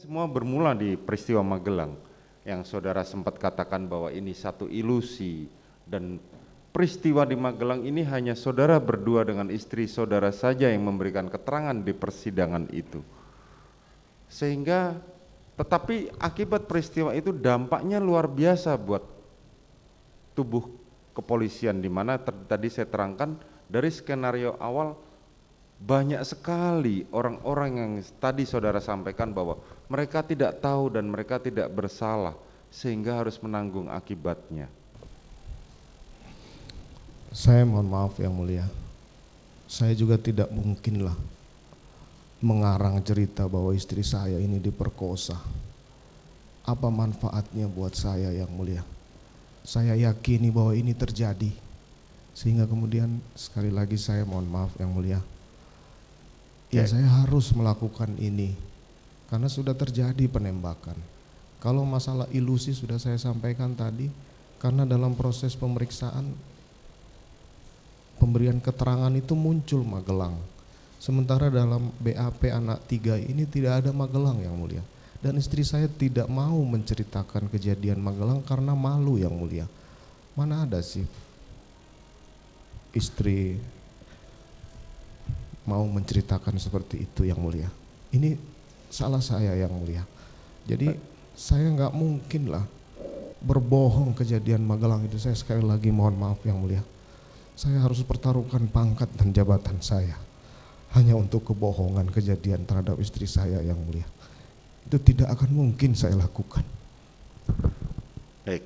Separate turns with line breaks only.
Semua bermula di peristiwa Magelang yang saudara sempat katakan bahwa ini satu ilusi dan peristiwa di Magelang ini hanya saudara berdua dengan istri saudara saja yang memberikan keterangan di persidangan itu. Sehingga tetapi akibat peristiwa itu dampaknya luar biasa buat tubuh kepolisian di mana tadi saya terangkan dari skenario awal banyak sekali orang-orang yang tadi saudara sampaikan bahwa mereka tidak tahu dan mereka tidak bersalah sehingga harus menanggung akibatnya.
Saya mohon maaf yang mulia. Saya juga tidak mungkinlah mengarang cerita bahwa istri saya ini diperkosa. Apa manfaatnya buat saya yang mulia? Saya yakini bahwa ini terjadi. Sehingga kemudian sekali lagi saya mohon maaf yang mulia Ya saya harus melakukan ini karena sudah terjadi penembakan. Kalau masalah ilusi sudah saya sampaikan tadi karena dalam proses pemeriksaan pemberian keterangan itu muncul Magelang. Sementara dalam BAP anak tiga ini tidak ada Magelang yang mulia. Dan istri saya tidak mau menceritakan kejadian Magelang karena malu yang mulia. Mana ada sih istri mau menceritakan seperti itu yang mulia. Ini salah saya yang mulia. Jadi saya nggak mungkin lah berbohong kejadian Magelang itu. Saya sekali lagi mohon maaf yang mulia. Saya harus pertaruhkan pangkat dan jabatan saya hanya untuk kebohongan kejadian terhadap istri saya yang mulia. Itu tidak akan mungkin saya lakukan.
Baik,